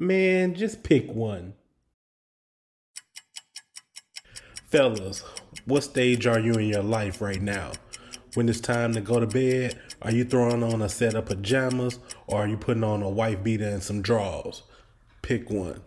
Man, just pick one. Fellas, what stage are you in your life right now? When it's time to go to bed, are you throwing on a set of pajamas or are you putting on a wife beater and some drawers? Pick one.